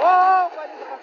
와! 빨리 들어가.